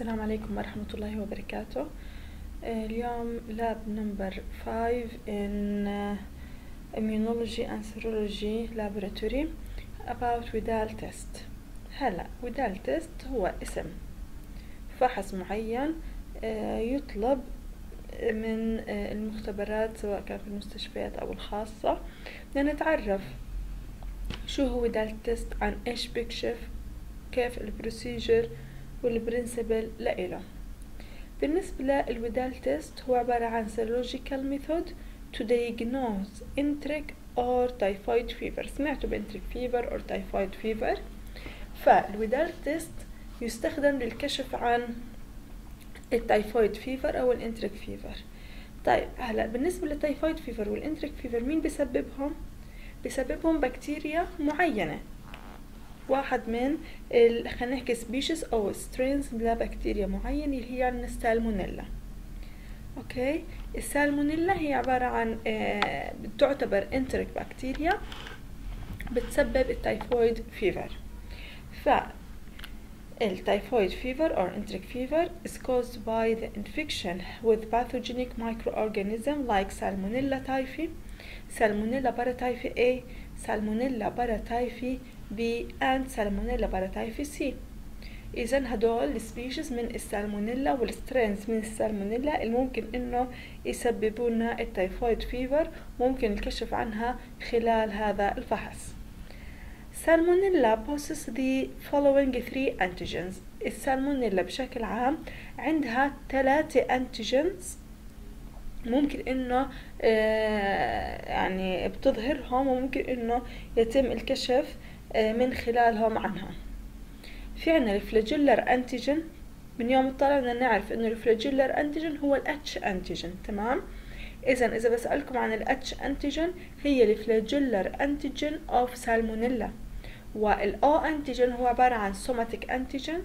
السلام عليكم ورحمة الله وبركاته. اليوم lab number 5 in uh, immunology and serology laboratory about Widal test. هلا Widal test هو اسم. فحص معين آه، يطلب من آه، المختبرات سواء كان في المستشفيات أو الخاصة لنتعرف شو هو Widal test عن إيش بيكشف كيف ال procedure وال principle لإله. بالنسبة لل Widal test هو عبارة عن serological method to diagnose enteric or typhoid fever. سمعتوا ب enteric fever or typhoid fever فال Widal test يستخدم للكشف عن التايفويد فيفر أو الانتريك فيفر طيب هلأ بالنسبة لل typhoid fever وال enteric fever مين بسببهم بسببهم بكتيريا معينة. واحد من. خلينا نحكي species أو strains لبكتيريا معينة اللي هي عندنا السالمونيلا أوكي السالمونيلا هي عبارة عن آه تعتبر enteric بكتيريا بتسبب ال typhoid fever ف ال typhoid fever or enteric fever is caused by the infection with pathogenic microorganism like Salmonella typhi, Salmonella paratyphi A, Salmonella paratyphi B and Salmonella paratyphi C. إذا هدول ال species من السالمونيلا وال strains من السالمونيلا اللي ممكن إنه يسببوا لنا ال typhoid fever ممكن الكشف عنها خلال هذا الفحص. Salmonella possess the following three antigens. السالمونيلا بشكل عام عندها ثلاثة antigens ممكن إنه آه يعني بتظهرهم وممكن إنه يتم الكشف من خلالهم عنها. في عنا ال flagellar antigen من يوم بدنا نعرف إنه ال flagellar antigen هو ال H antigen تمام؟ اذا إذا بسألكم عن ال H antigen هي ال flagellar antigen of Salmonella وال O antigen هو عبارة عن somatic antigen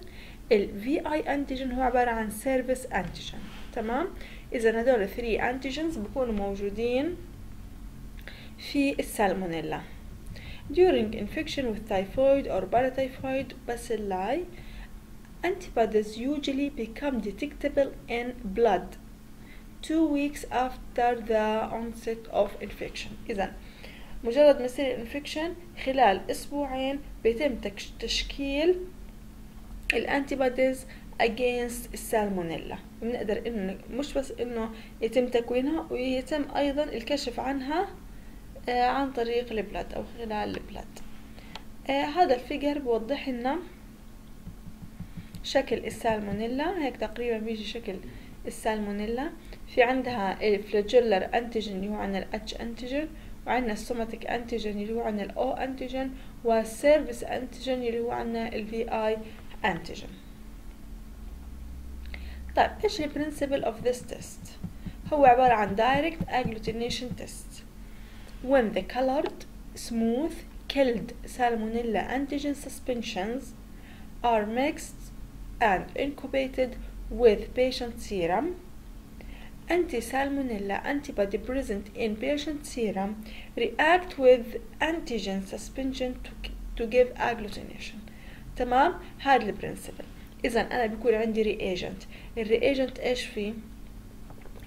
ال Vi antigen هو عبارة عن surface antigen تمام؟ اذا هدول 3 antigens بيكونوا موجودين في السالمونيلا during infection with typhoid or paratyphoid bacilli antibodies usually become detectable in blood two weeks after the onset of infection إذا مجرد ما يصير ال infection خلال أسبوعين بيتم تشكيل ال antibodies against السالمونيلا بنقدر انه مش بس انه يتم تكوينها ويتم أيضا الكشف عنها آه عن طريق ال blood أو خلال ال blood آه هذا ال figure بوضح لنا شكل السالمونيلا هيك تقريبا بيجي شكل السالمونيلا. في عندها ال flagellar antigen اللي هو عندنا ال H antigen وعندنا ال somatic antigen اللي هو عندنا ال O antigen والسيرفيس أنتيجين اللي هو عندنا الفي اي انتيجين طيب إيش البرنسبل اوف this test هو عبارة عن direct agglutination test. when the colored smooth killed salmonella antigen suspensions are mixed and incubated with patient serum anti-salmonella antibody present in patient serum react with antigen suspension to, to give agglutination تمام هذا البرنسبل اذا انا بيكون عندي رياجنت الرياجنت ايش فيه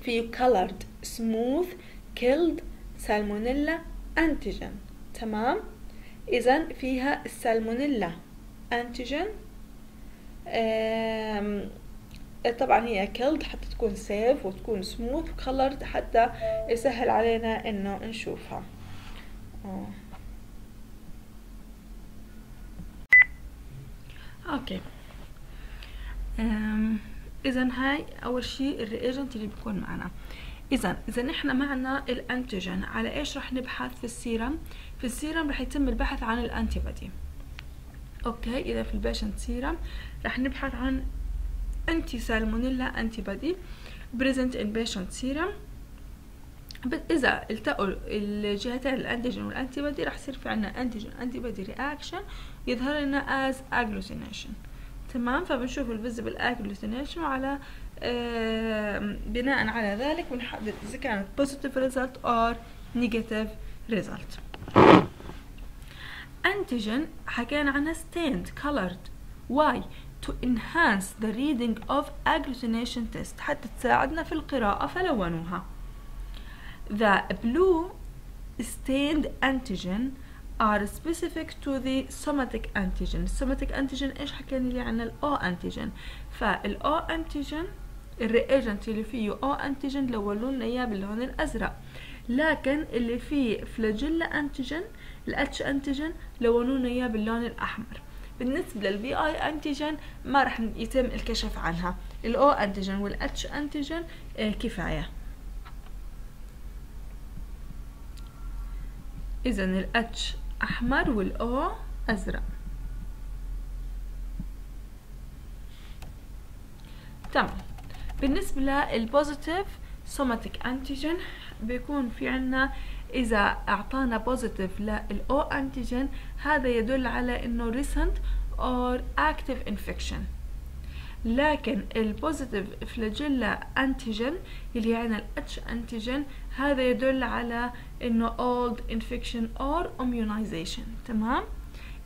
فيه colored smooth killed salmonella antigen تمام اذا فيها ال Salmonella antigen طبعا هي killed حتى تكون safe وتكون smooth و colored حتى يسهل علينا انه نشوفها. أوكي اذا هاي اول شيء ال reagent اللي بيكون معنا اذا اذا نحن معنا ال antigen. على إيش رح نبحث في السيرم؟ في السيرم رح يتم البحث عن ال antibody أوكي إذا في ال patient serum رح نبحث عن anti Salmonella antibody present in patient serum إذا التقوا الجهتين ال antigen وال antibody رح يصير في عنا antigen antibody reaction يظهر لنا as agglutination تمام فبنشوف ال visible agglutination وعلى آه بناء على ذلك بنحدد اذا كانت positive result or negative result antigen حكينا عنها stained colored why to enhance the reading of agglutination test حتى تساعدنا في القراءة فلونوها the blue stained antigen are specific to the somatic antigen. Somatic antigen إيش حكينا لي عن الاو antigen. فالاو antigen الرياجنت اللي فيه أو antigen لونوا لنا اياه باللون الأزرق. لكن اللي فيه flagellar antigen ال H antigen لنا اياه باللون الأحمر. بالنسبة لل Vi antigen ما راح يتم الكشف عنها. ال O antigen وال H antigen كفاية. اذا ال H احمر وال O أزرق. تمام. بالنسبة لل positive somatic antigen بيكون في عنا إذا أعطانا positive لل O antigen هذا يدل على إنه recent or active infection. لكن ال positive flagellar antigen اللي يعني ال H antigen هذا يدل على إنه old infection or immunization. تمام؟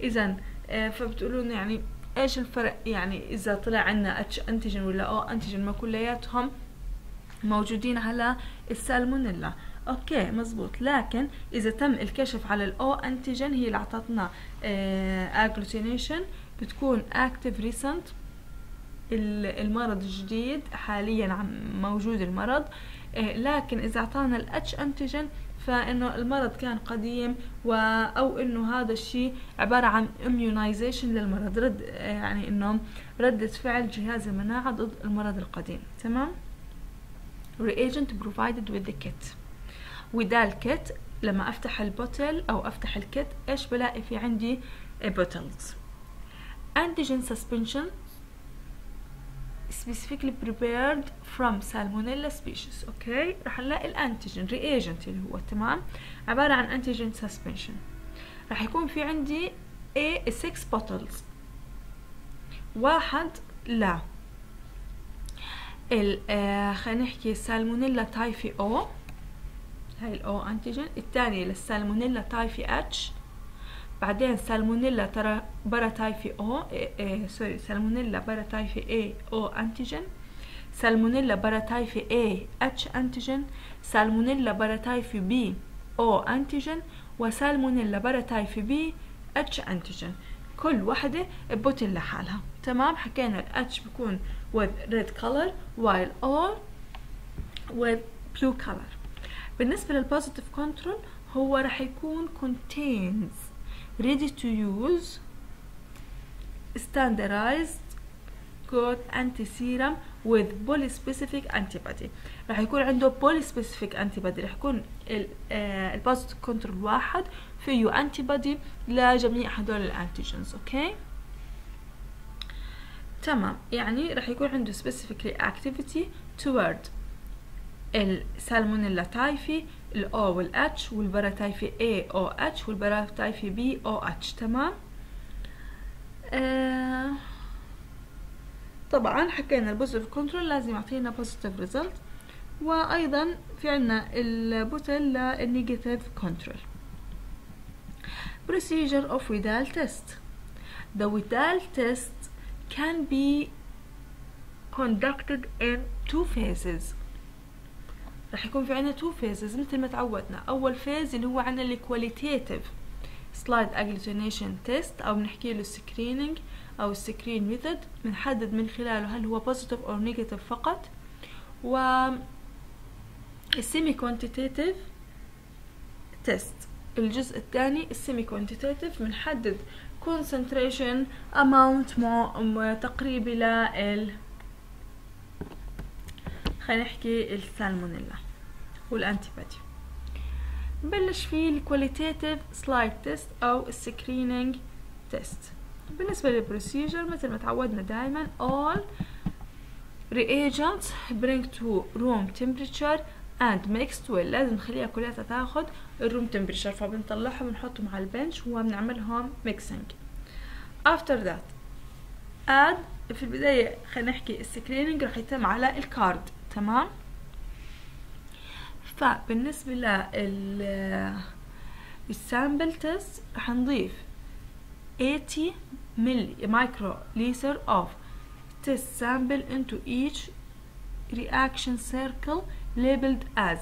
اذا آه فبتقولون يعني إيش الفرق؟ يعني إذا طلع عنا H antigen ولا O antigen ما كلياتهم موجودين على السالمونيلا. أوكي مزبوط. لكن إذا تم الكشف على ال O antigen هي اللي أعطتنا agglutination بتكون active recent المرض الجديد حاليا عم موجود المرض. لكن إذا أعطانا ال H antigen فإنه المرض كان قديم و أو إنه هذا الشيء عبارة عن immunization للمرض رد يعني إنه ردة فعل جهاز المناعة ضد المرض القديم. تمام؟ Reagent provided with the kit. وده ال kit لما أفتح ال bottle أو أفتح ال kit إيش بلاقي في عندي؟ bottles antigen suspension specifically prepared from salmonella species أوكي راح نلاقي ال antigen reagent اللي هو تمام؟ عبارة عن antigen suspension. راح يكون في عندي A 6 bottles. واحد لا. ال آه خلينا نحكي سالمونيلا typhi O هاي ال O antigen الثاني للسالمونيلا typhi H بعدين سالمونيلا ترى paratyphi O A A sorry سالمونيلا paratyphi A O antigen سالمونيلا paratyphi A H antigen سالمونيلا paratyphi B O antigen وسالمونيلا paratyphi B H antigen كل وحدة bottle لحالها. تمام؟ حكينا ال H بيكون with red color while O with blue color. بالنسبة لل positive control هو راح يكون contains ready to use standardized code anti-serum with polyspecific antibody راح يكون عنده polyspecific antibody راح يكون ال positive control واحد فيه antibody لجميع هدول ال antigens أوكي تمام يعني راح يكون عنده specific reactivity toward السالمونيلا تايفي الاو والاتش والباراتايفي A أو اتش والباراتايفي بي أو اتش تمام؟ آه طبعا حكينا ال positive control لازم يعطينا positive result وأيضا في عنا ال bottle لل negative control procedure of Widal test. The Widal test can be conducted in two phases. راح يكون في عنا two phases مثل ما تعودنا أول phase اللي هو عنا ال qualitative slide agglutination test أو بنحكي له screening أو screen method بنحدد من خلاله هل هو positive أو negative فقط و semi quantitative test الجزء الثاني ال semi quantitative بنحدد concentration amount تقريبي لل خلينا نحكي السالمونيلا وال antibody نبلش في ال qualitative slide test أو ال screening test بالنسبة لل procedure مثل ما تعودنا دائما all reagents bring to room temperature and mixed well. لازم نخليها كلها تاخد ال room temperature فبنطلعهم ونحطهم على ال bench وبنعملهم mixing after that add في البداية خلينا نحكي ال screening راح يتم على ال card تمام؟ فبالنسبة لل sample test راح نضيف 80 ملي microliter of test sample into each reaction circle labeled as.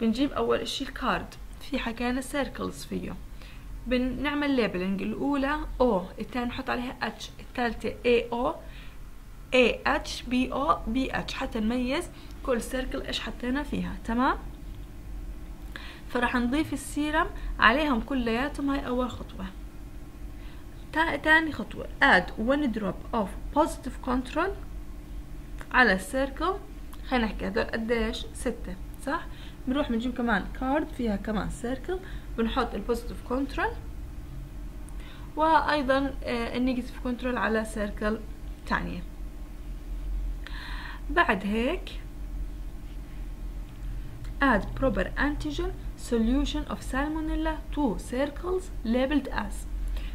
بنجيب أول إشي ال card في حكينا circles فيه. بنعمل labeling الأولى O الثانية نحط عليها H الثالثة AO AH BO BH حتى نميز كل circle إيش حطينا فيها تمام؟ فراح نضيف السيرم عليهم كلياتهم هاي أول خطوة. تاني خطوة add one drop of positive control على ال circle خلينا نحكي هدول قديش؟ ستة صح؟ بنروح بنجيب كمان card فيها كمان circle بنحط ال positive control وأيضا ال negative control على circle تانية. بعد هيك add proper antigen solution of salmonella to circles labeled as.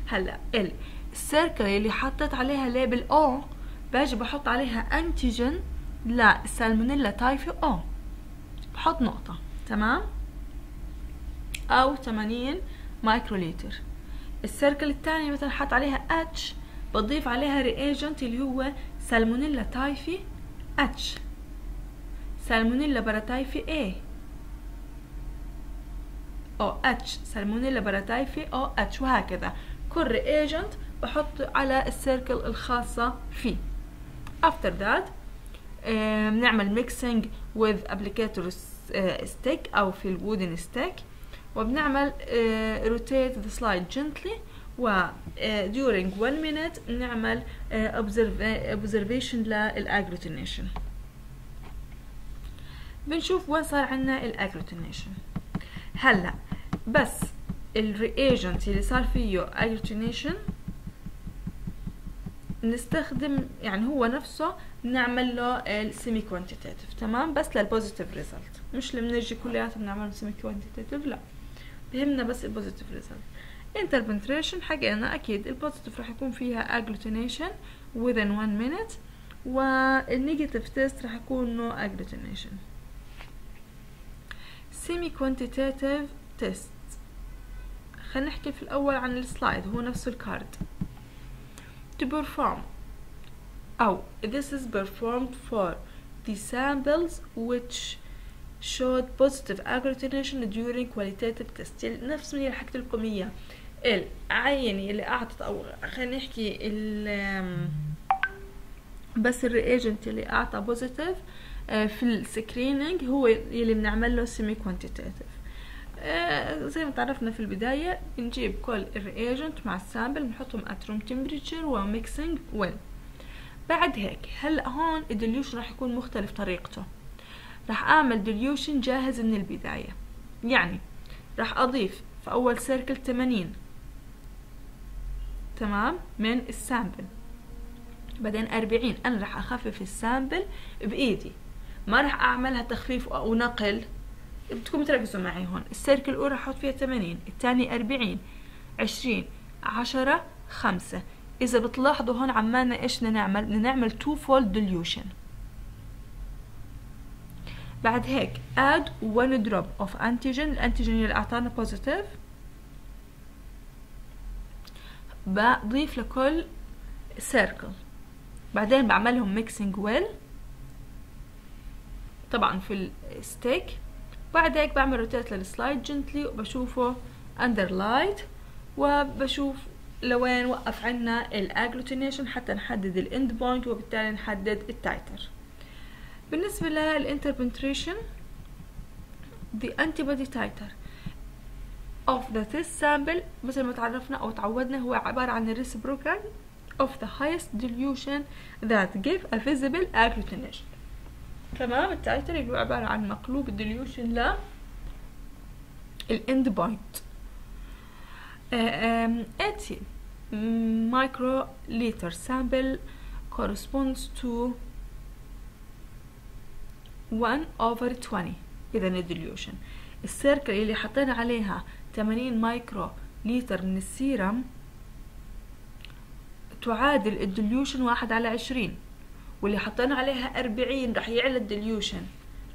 هلا ال circle اللي حطيت عليها label O باجي بحط عليها antigen للسالمونيلا typhi O بحط نقطة تمام؟ أو 80 microliter ال circle الثانية مثلا حط عليها H بضيف عليها reagent اللي هو سالمونيلا typhi H سالمونيلا paratyphi A O H سالمونيلا paratyphi O H وهكذا. كل reagent بحط على ال circle الخاصة فيه. After that بنعمل mixing with applicator stick أو في الwooden stick. وبنعمل rotate the slide gently. و during one minute بنعمل observation لل agglutination بنشوف وين صار عنا ال agglutination هلا بس ال reagent اللي صار فيه agglutination نستخدم يعني هو نفسه نعمل له ال semi quantitative تمام؟ بس لل positive result مش لما نجي كلياتهم نعمل semi quantitative لا. بهمنا بس ال positive result interpretation حكينا أكيد ال positive راح يكون فيها agglutination within one minute وال negative test راح يكون no agglutination semi quantitative test خلينا نحكي في الأول عن ال slide هو نفسه ال card to perform أو this is performed for the samples which showed positive agglutination during qualitative test نفس اللي حكيت لكم إياه العينة اللي أعطت أو خلينا نحكي ال بس ال reagent اللي أعطى positive في ال screening هو اللي بنعمل له semi quantitative زي ما تعرفنا في البداية بنجيب كل ال reagent مع ال sample بنحطهم at room temperature و mixing well بعد هيك هلا هون ال dilution راح يكون مختلف طريقته؟ راح أعمل dilution جاهز من البداية. يعني راح أضيف في أول circle 80 تمام من ال sample. بعدين أربعين أنا راح أخفف ال sample بإيدي. ما راح أعملها تخفيف أو نقل بدكم تركزوا معي هون. ال circle الأولى راح أحط فيها ثمانين الثاني أربعين عشرين عشرة خمسة. إذا بتلاحظوا هون عمالنا إيش بدنا نعمل؟ بدنا نعمل two fold dilution بعد هيك add one drop of antigen. ال antigen اللي أعطانا positive. بضيف لكل circle بعدين بعملهم mixing well طبعا في ال stick بعد هيك بعمل rotate لل slide gently وبشوفه under light وبشوف لوين وقف عنا ال agglutination حتى نحدد ال end point وبالتالي نحدد ال titer بالنسبة لل interpretation the antibody titer. Of the test sample. مثل ما تعرفنا أو تعودنا هو عبارة عن ال reciprocal of the highest dilution that give a visible agglutination. تمام؟ ال titer اللي هو عبارة عن مقلوب ال dilution ل ال end point 80 microliter sample corresponds to 1 over 20 إذا ال dilution ال circle اللي حطينا عليها 80 microliter من السيرم تعادل ال dilution واحد على عشرين واللي حطينا عليها أربعين رح يعلى ال dilution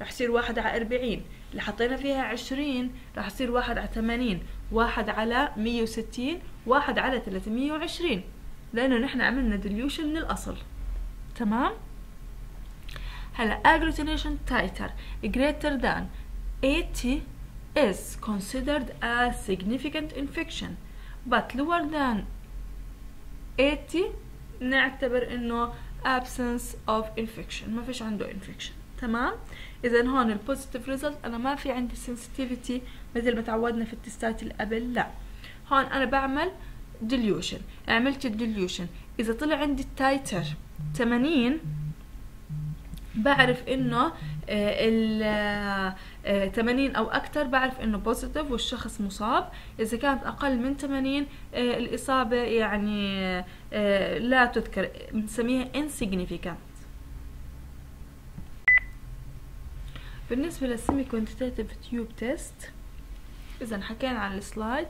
رح يصير واحد على أربعين اللي حطينا فيها عشرين رح يصير واحد على ثمانين واحد على مية وستين واحد على ثلاثمية وعشرين لأنه نحن عملنا dilution من الأصل. تمام؟ هلا agglutination titer greater than 80 is considered a significant infection. But lower than 80 نعتبر إنه absence of infection. ما فيش عنده infection. تمام؟ اذا هون ال positive result أنا ما في عندي sensitivity مثل ما تعودنا في ال testات اللي قبل لا. هون أنا بعمل dilution عملت ال dilution إذا طلع عندي ال titer 80 بعرف إنه ال 80 أو أكثر بعرف إنه positive والشخص مصاب. إذا كانت أقل من 80 الإصابة يعني لا تذكر بنسميها insignificant. بالنسبة لل semi quantitative tube test إذا حكينا عن ال slide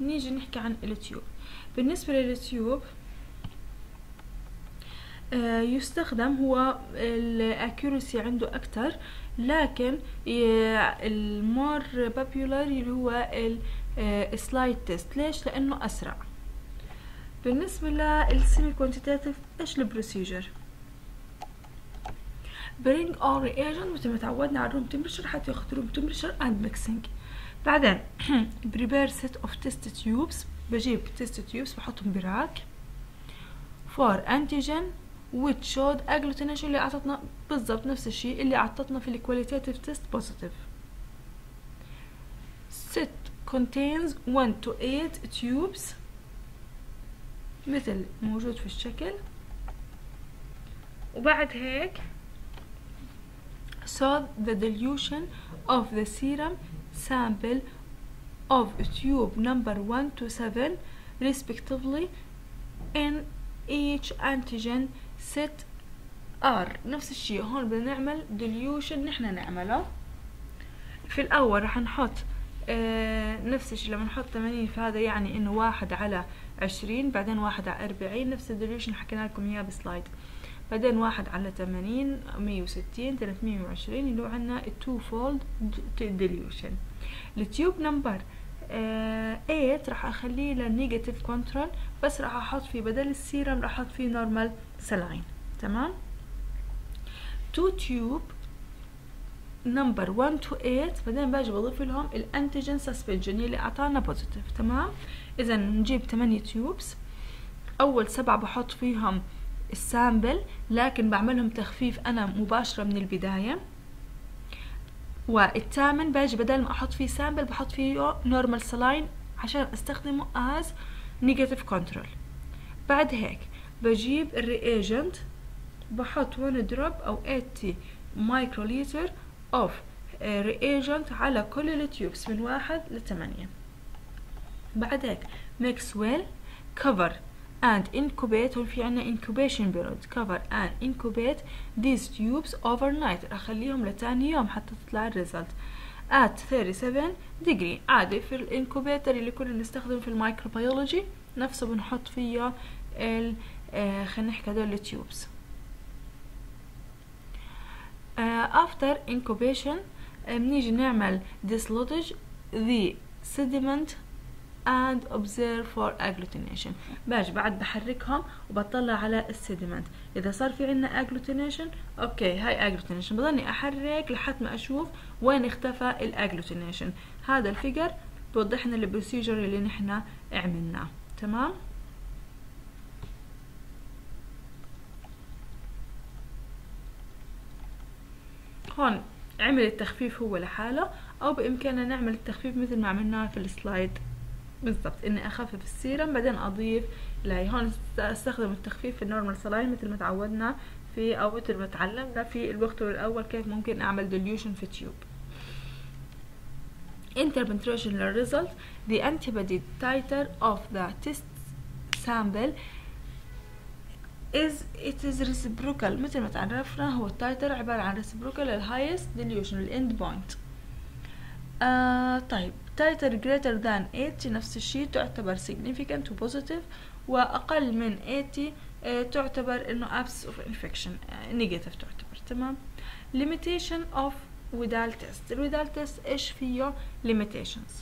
نيجي نحكي عن ال tube بالنسبة لل tube آه يستخدم هو ال accuracy عنده أكتر لكن ال more popular اللي هو ال slide test ليش؟ لأنه أسرع. بالنسبة لل semi quantitative إيش ال procedure bring all reagent. مثل ما تعودنا على room temperature حتى ياخذ room temperature and mixing. بعدين prepare set of test tubes. بجيب test tubes بحطهم براك. For antigen which showed agglutination اللي اعطتنا بالضبط نفس الشيء اللي اعطتنا في الكواليتيف تيست positive set contains 1 to 8 tubes مثل موجود في الشكل وبعد هيك so the dilution of the serum sample of tube number 1 to 7 respectively in each antigen set R. نفس الشيء. هون بدنا نعمل dilution. نحن نعمله. في الأول رح نحط آه نفس الشيء. لما نحط 80 فهذا يعني إنه واحد على عشرين بعدين واحد على أربعين. نفس الديليوشن حكينا لكم إياه بسلايد. بعدين واحد على تمانين مية وستين تلاتمية وعشرين. اللي هو عنا ال two fold dilution ال tube number 8 راح أخليه لل negative control بس راح أحط فيه بدل السيرم راح أحط فيه normal saline. تمام؟ to tube number 1 to 8 بعدين باجي بضيف لهم ال antigen suspension اللي أعطانا positive تمام؟ إذا نجيب 8 tubes. أول سبعة بحط فيهم ال sample لكن بعملهم تخفيف أنا مباشرة من البداية. والثامن باجي بدل ما أحط فيه sample بحط فيه normal saline عشان أستخدمه as negative control. بعد هيك بجيب ال reagent بحط 1 drop أو 80 microliter of reagent على كل ال tubes من واحد لثمانية بعد هيك mix well cover and incubate هون في عنا incubation period cover and incubate these tubes overnight اخليهم لتاني يوم حتى تطلع ال result at 37 degree عادي في ال incubator اللي كنا نستخدمه في ال microbiology نفسه بنحط فيه ال آه خلينا نحكي هدول ال tubes. آه after incubation بنيجي نعمل dislodge the sediment and observe for agglutination. باجي بعد بحركهم وبطلع على ال sediment إذا صار في عنا agglutination أوكي هاي agglutination. بضلني أحرك لحد ما أشوف وين اختفى ال agglutination هذا ال figure بوضح لنا ال procedure اللي نحن عملناه. تمام؟ هون عمل التخفيف هو لحاله أو بإمكاننا نعمل التخفيف مثل ما عملناه في السلايد. بالضبط إني أخفف السيرم بعدين أضيف لاي هون أستخدم التخفيف في النورمال سلاين مثل ما تعودنا في أو مثل ما تعلمنا في الوقت الأول كيف ممكن أعمل ديليوشن في تيوب interpenetration result the antibody titer of the test sample is it is reciprocal مثل ما تعرفنا هو ال titer عبارة عن reciprocal ال highest dilution ال end point آه طيب titer greater than 80 نفس الشيء تعتبر significant و positive وأقل من 80 آه تعتبر إنه absence of infection آه negative تعتبر تمام limitation of Widal test ال Widal test إيش فيه limitations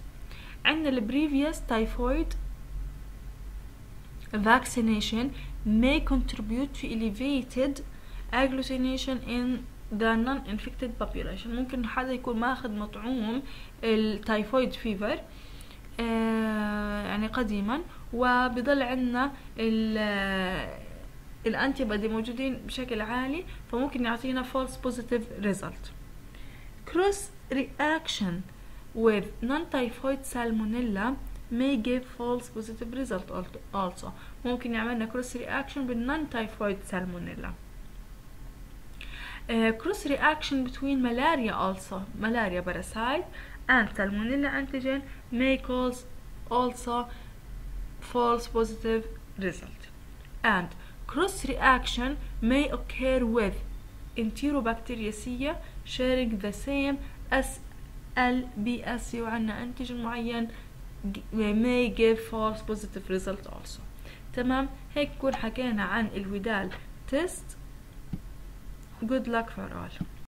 عندنا ال previous typhoid vaccination may contribute to elevated agglutination in the non-infected population ممكن حدا يكون ماخذ مطعوم ال typhoid fever آه يعني قديما وبضل عندنا ال antibody موجودين بشكل عالي فممكن يعطينا false positive result cross reaction with non-typhoid salmonella may give false positive result also ممكن يعملنا cross reaction بال non-typhoid salmonella uh, cross reaction between malaria also malaria parasite and salmonella antigen may cause also false positive result and cross reaction may occur with enterobacteriaceae sharing the same SLBS وعنا antigen معين may give false positive result also تمام هيك كون حكينا عن الودال تيست good luck for all